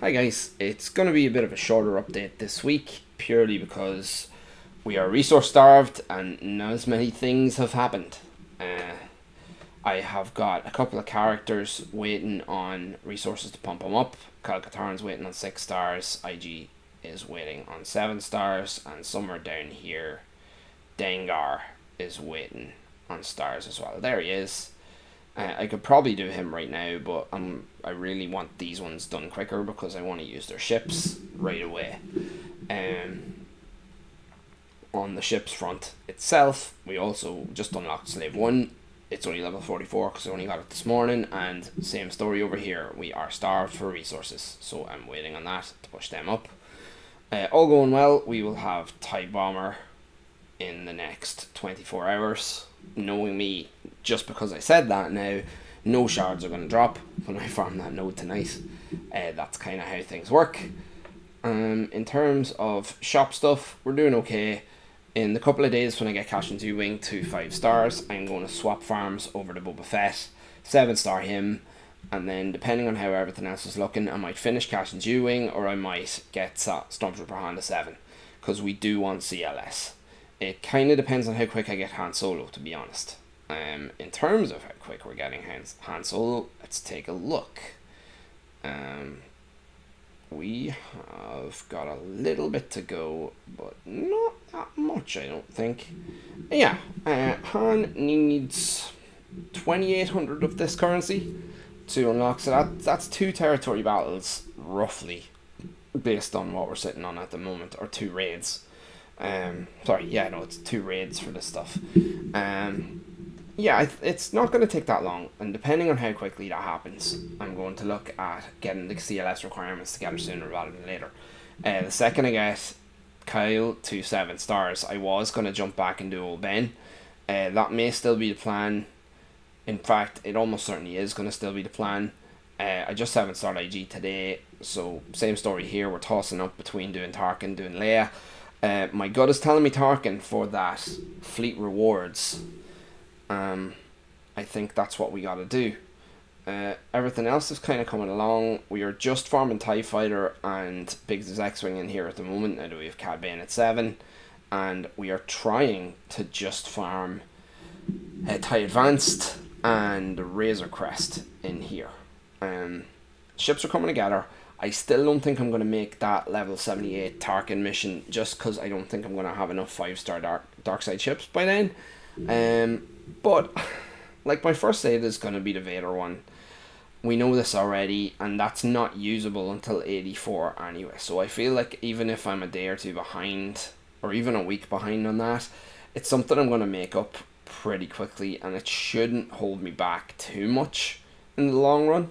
Hi guys, it's going to be a bit of a shorter update this week, purely because we are resource starved and not as many things have happened. Uh, I have got a couple of characters waiting on resources to pump them up. Kyle Katarn's waiting on 6 stars, IG is waiting on 7 stars, and somewhere down here, Dengar is waiting on stars as well. There he is. Uh, I could probably do him right now, but um, I really want these ones done quicker because I want to use their ships right away. Um, on the ship's front itself, we also just unlocked Slave 1. It's only level 44 because I only got it this morning, and same story over here. We are starved for resources, so I'm waiting on that to push them up. Uh, all going well, we will have TIE Bomber in the next 24 hours. Knowing me, just because I said that now, no shards are going to drop when I farm that node tonight. Uh, that's kind of how things work. Um, in terms of shop stuff, we're doing okay. In the couple of days when I get Cash and Wing to 5 stars, I'm going to swap farms over to Boba Fett, 7 star him, and then depending on how everything else is looking, I might finish Cash and Wing or I might get Stormtrooper Han to 7, because we do want CLS. It kind of depends on how quick I get Han Solo, to be honest. Um, in terms of how quick we're getting Han, Han Solo, let's take a look. Um, we have got a little bit to go, but not that much, I don't think. Yeah, uh, Han needs 2,800 of this currency to unlock, so that, that's two territory battles, roughly, based on what we're sitting on at the moment, or two raids. Um, sorry, yeah, no, it's two raids for this stuff. Um, yeah, it's not going to take that long, and depending on how quickly that happens, I'm going to look at getting the CLS requirements together sooner rather than later. Uh, the second I get Kyle to seven stars, I was going to jump back and do old Ben. Uh, that may still be the plan. In fact, it almost certainly is going to still be the plan. Uh, I just haven't started IG today, so same story here. We're tossing up between doing Tarkin, and doing Leia. Uh, my gut is telling me Tarkin for that fleet rewards. Um, I think that's what we got to do. Uh, everything else is kind of coming along. We are just farming TIE Fighter and Biggs' X-Wing in here at the moment. Now we have Cad Bane at 7. And we are trying to just farm uh, TIE Advanced and Razor Crest in here. Um, ships are coming together. I still don't think I'm going to make that level 78 Tarkin mission just because I don't think I'm going to have enough 5 star dark, dark side ships by then. Um, but, like, my first aid is going to be the Vader one. We know this already, and that's not usable until 84 anyway. So I feel like even if I'm a day or two behind, or even a week behind on that, it's something I'm going to make up pretty quickly, and it shouldn't hold me back too much in the long run.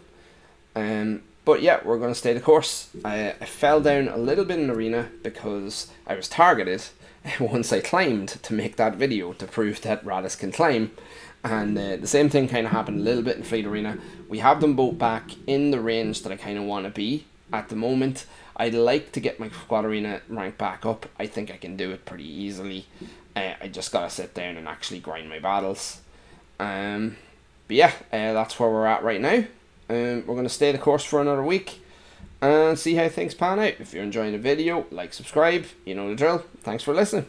Um, but yeah, we're going to stay the course. I, I fell down a little bit in arena because I was targeted once I climbed to make that video to prove that Raddus can climb. And uh, the same thing kind of happened a little bit in Fleet Arena. We have them both back in the range that I kind of want to be at the moment. I'd like to get my Squad Arena rank back up. I think I can do it pretty easily. Uh, I just gotta sit down and actually grind my battles. Um, but yeah, uh, that's where we're at right now. Um, we're going to stay the course for another week and see how things pan out. If you're enjoying the video, like, subscribe, you know the drill. Thanks for listening.